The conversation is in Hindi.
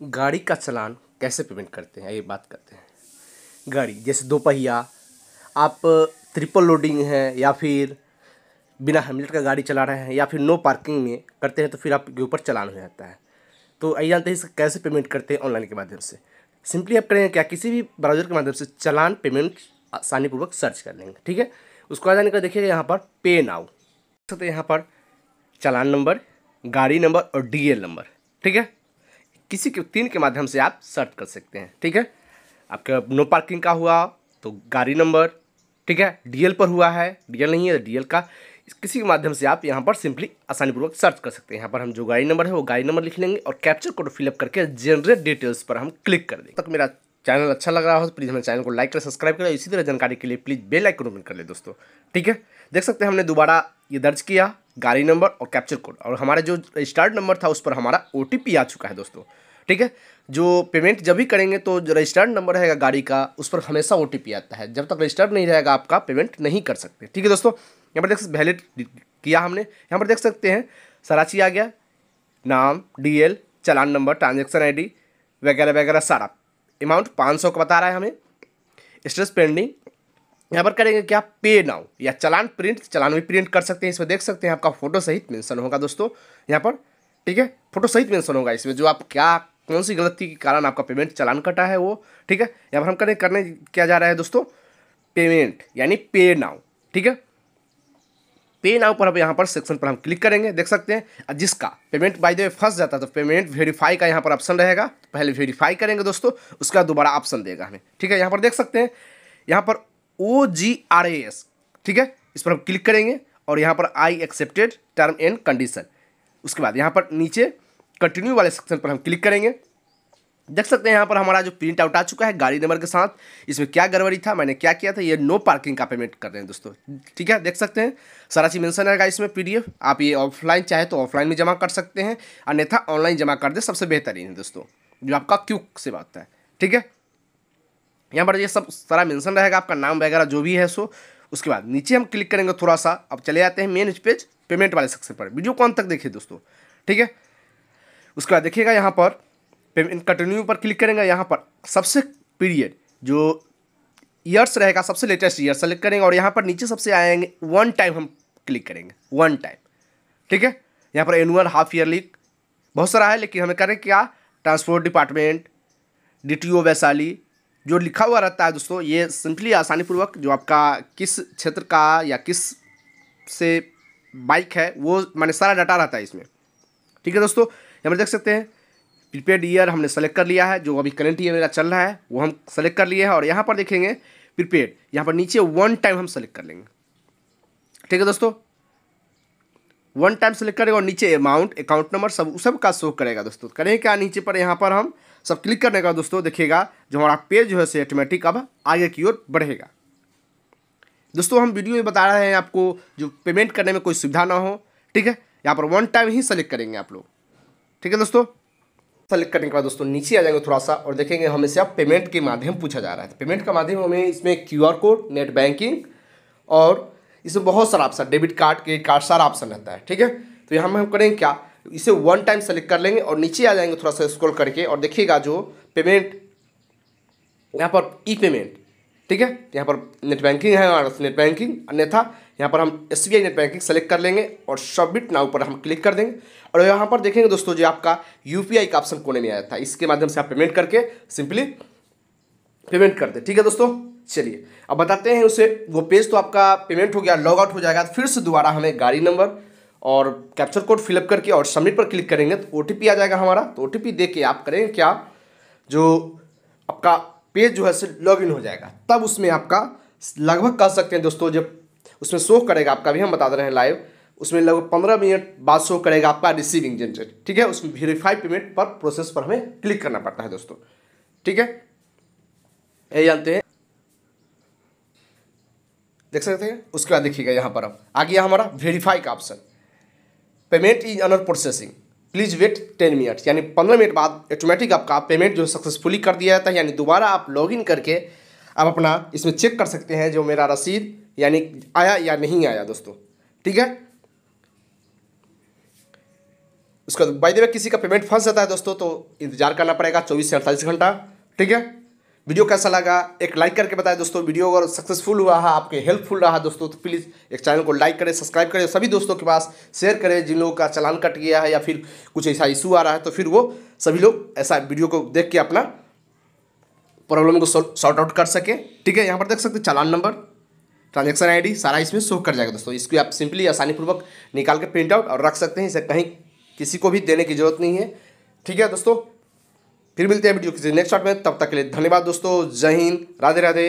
गाड़ी का चालान कैसे पेमेंट करते हैं? ये बात करते हैं। गाड़ी, जैसे दो पहिया, आप ट्रिपल लोडिंग है या फिर बिना हेलमेट का गाड़ी चला रहे हैं या फिर नो पार्किंग में करते हैं तो फिर आपके ऊपर चालान हो जाता है। तो आइए जानते हैं इसका कैसे पेमेंट करते हैं ऑनलाइन के माध्यम से। सिंपली आप करेंगे क्या? किसी भी ब्राउज़र के माध्यम से चालान पेमेंट आसानीपूर्वक सर्च कर लेंगे, ठीक है? उसको आ जाने का देखिएगा यहाँ पर पे नाउ सकते यहाँ पर चालान नंबर गाड़ी नंबर और डीएल नंबर ठीक है? किसी के तीन के माध्यम से आप सर्च कर सकते हैं, ठीक है? आपका नो पार्किंग का हुआ तो गाड़ी नंबर, ठीक है? डीएल पर हुआ है डीएल नहीं है तो डीएल का। किसी के माध्यम से आप यहाँ पर सिंपली आसानीपूर्वक सर्च कर सकते हैं। यहाँ पर हम जो गाड़ी नंबर है, वो गाड़ी नंबर लिख लेंगे और कैप्चर कोड फिलअप करके जनरेट डिटेल्स पर हम क्लिक कर देंगे। तक मेरा चैनल अच्छा लग रहा हो तो प्लीज़ हमारे चैनल को लाइक करें सब्सक्राइब करें इसी तरह जानकारी के लिए प्लीज़ बेल आइकन ओपन कर ले दोस्तों, ठीक है? देख सकते हैं हमने दोबारा ये दर्ज किया, गाड़ी नंबर और कैप्चर कोड और हमारा जो रजिस्टर्ड नंबर था, उस पर हमारा ओटीपी आ चुका है दोस्तों। ठीक है? जो पेमेंट जब भी करेंगे तो जो रजिस्टर्ड नंबर रहेगा गाड़ी का, उस पर हमेशा ओटीपी आता है। जब तक रजिस्टर्ड नहीं रहेगा आपका पेमेंट नहीं कर सकते। ठीक है दोस्तों? यहाँ पर देख सकते वैलिड किया हमने। यहाँ पर देख सकते हैं, सराची आ गया। नाम डीएल चलान नंबर ट्रांजेक्शन आईडी वगैरह वगैरह सारा। अमाउंट पाँच सौ का बता रहा है हमें। स्ट्रेस पेंडिंग यहाँ पर करेंगे क्या? पे नाउ या चलान प्रिंट चलान भी प्रिंट कर सकते हैं। इसमें देख सकते हैं, आपका फ़ोटो सहित मेंशन होगा दोस्तों। यहाँ पर, ठीक है? फ़ोटो सहित मेंशन होगा इसमें। जो आप क्या कौन सी गलती के कारण आपका पेमेंट चलान कटा है वो, ठीक है? यहाँ पर हम करें, करने क्या जा रहा है दोस्तों? पेमेंट यानी पे नाउ ठीक है? पे नाउ पर अब यहाँ पर सेक्शन पर हम क्लिक करेंगे, देख सकते हैं। जिसका पेमेंट बाय द वे फंस जाता है तो पेमेंट वेरीफाई का यहाँ पर ऑप्शन रहेगा। तो पहले वेरीफाई करेंगे दोस्तों, उसका दोबारा ऑप्शन देगा हमें, ठीक है? यहाँ पर देख सकते हैं, यहाँ पर ओ जी आर ए एस ठीक है? इस पर हम क्लिक करेंगे और यहाँ पर I accepted term and condition उसके बाद यहाँ पर नीचे कंटिन्यू वाले सेक्शन पर हम क्लिक करेंगे। देख सकते हैं यहाँ पर हमारा जो प्रिंट आउट आ चुका है गाड़ी नंबर के साथ, इसमें क्या गड़बड़ी था, मैंने क्या किया था, ये नो पार्किंग का पेमेंट कर रहे हैं दोस्तों। ठीक है, देख सकते हैं, सारा चीज़ मेंशन रहेगा इसमें पीडीएफ आप ये ऑफलाइन चाहे तो ऑफलाइन में जमा कर सकते हैं, अन्यथा ऑनलाइन जमा कर दे, सबसे बेहतरीन है दोस्तों, जो आपका क्यूक से बात है। ठीक है? यहाँ पर ये सब सारा मेंशन रहेगा, आपका नाम वगैरह जो भी है सो, उसके बाद नीचे हम क्लिक करेंगे थोड़ा सा, अब चले जाते हैं मेन पेज पेमेंट वाले सेक्शन पर। वीडियो कौन तक देखिए दोस्तों? ठीक है? उसके बाद देखिएगा यहाँ पर पेमेंट कंटिन्यू पर क्लिक करेंगे यहाँ पर। सबसे पीरियड जो ईयर्स रहेगा, सबसे लेटेस्ट ईयर सेलेक्ट करेंगे और यहाँ पर नीचे सबसे आएँगे वन टाइम हम क्लिक करेंगे वन टाइम ठीक है? यहाँ पर एनुअल हाफ़ ईयरली बहुत सारा है, लेकिन हमें करें क्या? ट्रांसपोर्ट डिपार्टमेंट डीटीओ वैशाली, जो लिखा हुआ रहता है दोस्तों, ये सिंपली आसानीपूर्वक जो आपका किस क्षेत्र का या किस से बाइक है, वो मैंने सारा डाटा रहता है इसमें। ठीक है दोस्तों? यहाँ पर देख सकते हैं। प्रीपेड ईयर हमने सेलेक्ट कर लिया है, जो अभी करंट ईयर मेरा चल रहा है, वो हम सेलेक्ट कर लिए हैं और यहाँ पर देखेंगे प्रीपेड यहाँ पर नीचे वन टाइम हम सेलेक्ट कर लेंगे। ठीक है दोस्तों? वन टाइम सेलेक्ट करेंगे और नीचे अमाउंट अकाउंट नंबर सब सब का शो करेगा दोस्तों। करें क्या नीचे पर? यहाँ पर हम सब क्लिक करने का दोस्तों देखिएगा, जो हमारा पेज जो है से ऑटोमेटिक अब आगे की ओर बढ़ेगा। दोस्तों, हम वीडियो में बता रहे हैं आपको, जो पेमेंट करने में कोई सुविधा ना हो, ठीक है? यहाँ पर वन टाइम ही सेलेक्ट करेंगे आप लोग। ठीक है दोस्तों? सेलेक्ट करने के बाद दोस्तों नीचे आ जाएँगे थोड़ा सा और देखेंगे हमें से हमेशा पेमेंट के माध्यम पूछा जा रहा है। पेमेंट का माध्यम हमें इसमें Q R code net banking और इसमें बहुत सारा option debit card credit card सारा ऑप्शन रहता है, ठीक है? तो यहाँ हम करेंगे क्या? इसे वन टाइम सेलेक्ट कर लेंगे और नीचे आ जाएँगे थोड़ा सा स्क्रॉल करके और देखिएगा जो पेमेंट यहाँ पर ई पेमेंट ठीक है? यहाँ पर नेट बैंकिंग है और नेट बैंकिंग अन्यथा यहाँ पर हम एसबीआई नेट बैंकिंग सेलेक्ट कर लेंगे और सबमिट नाउ पर हम क्लिक कर देंगे। और यहाँ पर देखेंगे दोस्तों जो आपका यूपीआई का ऑप्शन कोने में आया था। इसके माध्यम से आप पेमेंट करके सिंपली पेमेंट कर दे। ठीक है दोस्तों? चलिए, अब बताते हैं उसे। वो पेज तो आपका पेमेंट हो गया लॉग आउट हो जाएगा, फिर से दोबारा हमें गाड़ी नंबर और कैप्चर कोड फिलअप करके और सबमिट पर क्लिक करेंगे तो ओटीपी आ जाएगा हमारा। तो ओ दे के आप करेंगे क्या? जो आपका पेज जो है से लॉग हो जाएगा। तब उसमें आपका लगभग कह सकते हैं दोस्तों, जब उसमें शो करेगा आपका भी हम बता रहे हैं लाइव उसमें लगभग पंद्रह मिनट बाद शो करेगा आपका रिसीविंग जनरेट ठीक है? उसमें वेरीफाई पेमेंट पर प्रोसेस पर हमें क्लिक करना पड़ता है दोस्तों। ठीक है? ये जानते हैं? देख सकते हैं? उसके बाद देखिएगा यहाँ पर अब। आ गया हमारा वेरीफाई का option payment is under processing please wait ten minute यानी पंद्रह मिनट बाद ऑटोमेटिक आपका पेमेंट जो सक्सेसफुली कर दिया जाता है, यानी दोबारा आप लॉगिन करके आप अपना इसमें चेक कर सकते हैं जो मेरा रसीद, यानी आया या नहीं आया दोस्तों। ठीक है? उसका बाई किसी का पेमेंट फंस जाता है दोस्तों तो इंतज़ार करना पड़ेगा, चौबीस से अड़तालीस घंटा। ठीक है? वीडियो कैसा लगा, एक लाइक करके बताएँ दोस्तों, वीडियो अगर सक्सेसफुल हुआ, है, आपके हेल्पफुल रहा दोस्तों तो प्लीज़ एक चैनल को लाइक करें सब्सक्राइब करें सभी दोस्तों के पास शेयर करें, जिन लोगों का चलान कट गया है या फिर कुछ ऐसा इशू आ रहा है तो फिर वो सभी लोग ऐसा वीडियो को देख के अपना प्रॉब्लम को सॉर्ट आउट कर सके। ठीक है, यहाँ पर देख सकते चालान नंबर ट्रांजेक्शन आईडी सारा इसमें शो कर जाएगा दोस्तों। इसको आप सिंपली आसानीपूर्वक निकाल के प्रिंट आउट और रख सकते हैं, इसे कहीं किसी को भी देने की ज़रूरत नहीं है। ठीक है दोस्तों फिर मिलते हैं वीडियो किसी नेक्स्ट शॉट में। तब तक के लिए धन्यवाद दोस्तों। जय हिंद। राधे राधे।